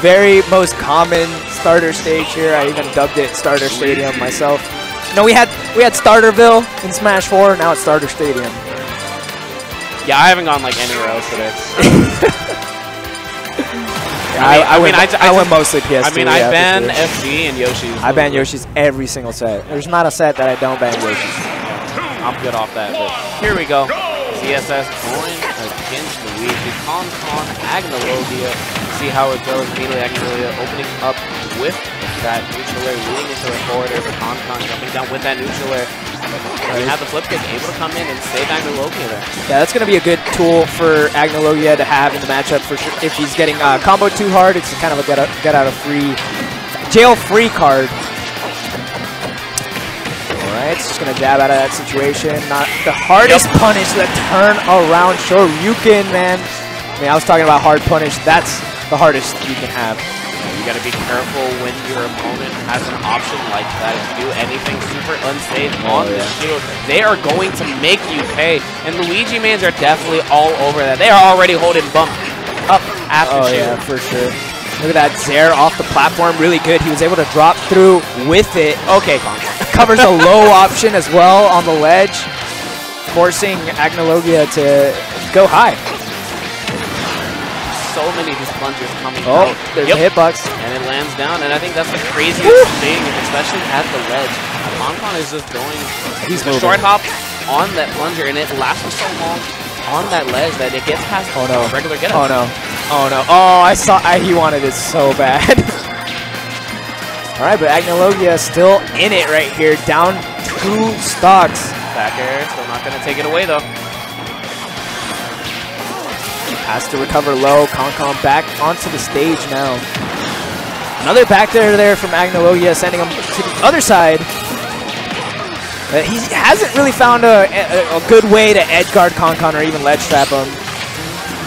very most common starter stage here. I even dubbed it Starter Stadium myself. No, we had we had Starterville in Smash 4. Now it's Starter Stadium. Yeah, I haven't gone like anywhere else today. I, I, I mean, went, I I, went mostly PS2. I mean, I yeah, ban. FD and Yoshi's. I ban Yoshi's every single set. There's not a set that I don't ban Yoshi's. I'm good off that. But here we go. ZSS going against Luigi. Concon, Acnologia. See how it goes. Immediately Acnologia opening up with that neutral air, leading into the corridor. But Concon jumping down with that neutral air. We have the flip kick able to come in and save Acnologia there. Yeah, that's going to be a good tool for Acnologia to have in the matchup for sure. If he's getting uh, combo too hard, it's kind of a get out, get out of free, jail free card. All right, it's just going to jab out of that situation. Not the hardest punish, the turn around Shoryuken, man. I mean, I was talking about hard punish. That's the hardest you can have. You gotta be careful when your opponent has an option like that. If you do anything super unsafe Oh, on the shield, they are going to make you pay. And Luigi mans are definitely all over that. They are already holding bump up after Oh shield. yeah, for sure. Look at that Zair off the platform, really good. He was able to drop through with it. Okay, Covers a low option as well on the ledge, forcing Acnologia to go high. So many just plungers coming Oh, out. there's Yep. a hitbox. And it lands down, and I think that's the craziest Woo! thing, especially at the ledge. Concon is just going He's moving. short hop on that plunger, and it lasts for so long on that ledge that it gets past Oh no. a regular get -up. Oh no. Oh no. Oh, I saw. I, he wanted it so bad. All right, but Acnologia still in it right here, down two stocks. Back air, still not going to take it away though. Has to recover low. Concon back onto the stage now. Another back there there from Acnologia, sending him to the other side. Uh, he hasn't really found a, a, a good way to edge guard Concon or even ledge trap him.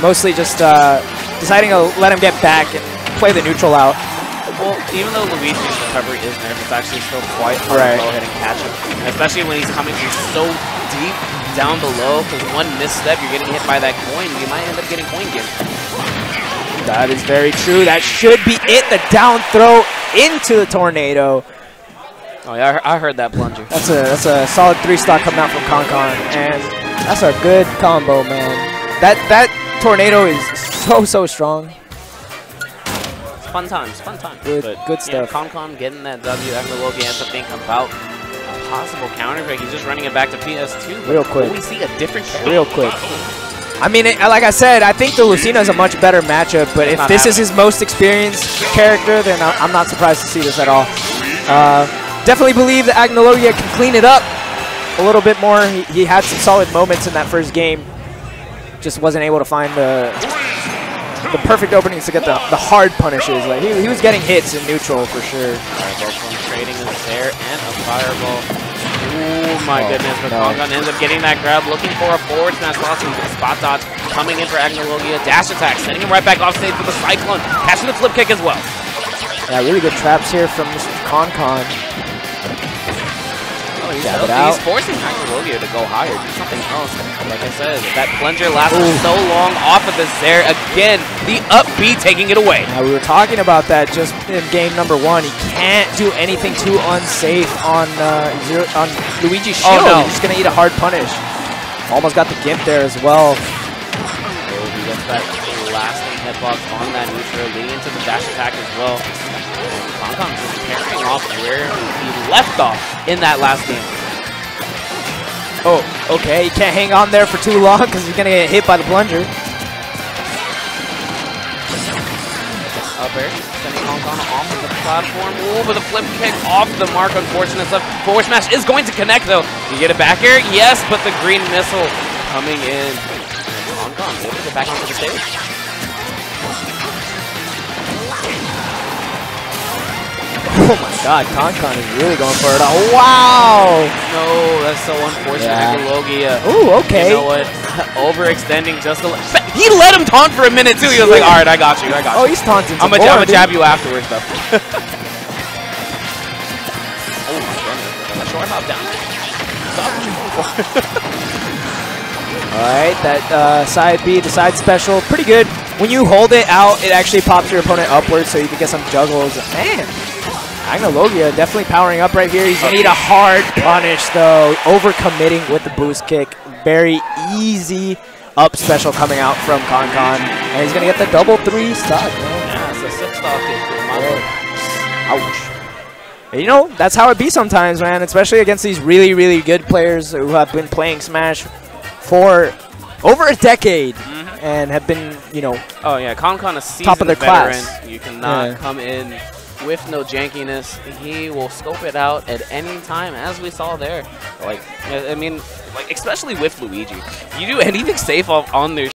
Mostly just uh, deciding to let him get back and play the neutral out. Well, even though Luigi's recovery is nerfed, it's actually still quite hard Right. to go ahead and catch him. Especially when he's coming from so deep down below, because one misstep, you're getting hit by that coin, you might end up getting coin game. That is very true. That should be it. The down throw into the tornado. Oh yeah, I heard, that plunger. That's a that's a solid three stock coming out from Concon, and that's a good combo, man. That that tornado is so so strong. It's fun times, fun times. Good- but, good yeah, stuff. Concon getting that W after Loki has to think about possible counter break. He's just running it back to PS2. Real quick. will we see a different character? Real quick. I mean, it, like I said, I think the Lucina is a much better matchup. But if not this is his most experienced character, then I'm not surprised to see this at all. Uh, definitely believe that Acnologia can clean it up a little bit more. He, he had some solid moments in that first game. Just wasn't able to find the the perfect openings to get the, the hard punishes. Like he, he was getting hits in neutral for sure. Alright, both trading is there and a fireball. Oh my Oh, goodness, but no. Concon ends up getting that grab, looking for a forward smash loss and spot dodge coming in for Acnologia. Dash attack, sending him right back off stage with the Cyclone, catching the flip kick as well. Yeah, really good traps here from Mr. Concon. Oh, he's, it he's forcing Acnologia to go higher, do something else. Like I said, that plunger lasted Ooh. so long off of the Zair. Again, the up B taking it away. Yeah, we were talking about that just in game number one. He can't do anything too unsafe on uh, zero, on Luigi's Oh, no. He's just gonna eat a hard punish. Almost got the gimp there as well. Oh, he gets that lasting hitbox on that neutral, leading into the dash attack as well. Carrying off where he left off in that last game. Oh, okay. He can't hang on there for too long because he's gonna get hit by the plunger. Up air, sending Concon off of the platform. Ooh, but the flip kick off the mark, unfortunate stuff. Forward smash is going to connect though. You get it back air? Yes, but the green missile coming in. And Concon able to get back onto the stage. Oh my God, Concon is really going for it. Oh, wow. No, that's so unfortunate. Yeah. Acnologia. Ooh, okay. You know what? Overextending just a little. He let him taunt for a minute too. He was like, "All right, I got you. I got you. Oh, he's taunting. I'm I'm dude. jab you afterwards, though." oh! Short hop down. All right, that uh, side B, the side special, pretty good when you hold it out, it actually pops your opponent upwards so you can get some juggles. Man, Acnologia definitely powering up right here. He's going to need a hard punish, though. Overcommitting with the boost kick. Very easy up special coming out from Concon. And he's going to get the double three stock. Yeah, it's a six star kick. Ouch. You know, that's how it be sometimes, man, especially against these really, really good players who have been playing Smash for over a decade mm -hmm. and have been, you know, oh yeah, Concon a seasoned top of their veteran. class. You cannot yeah. come in with no jankiness. He will scope it out at any time, as we saw there. Like, I mean, like especially with Luigi, you do anything safe on their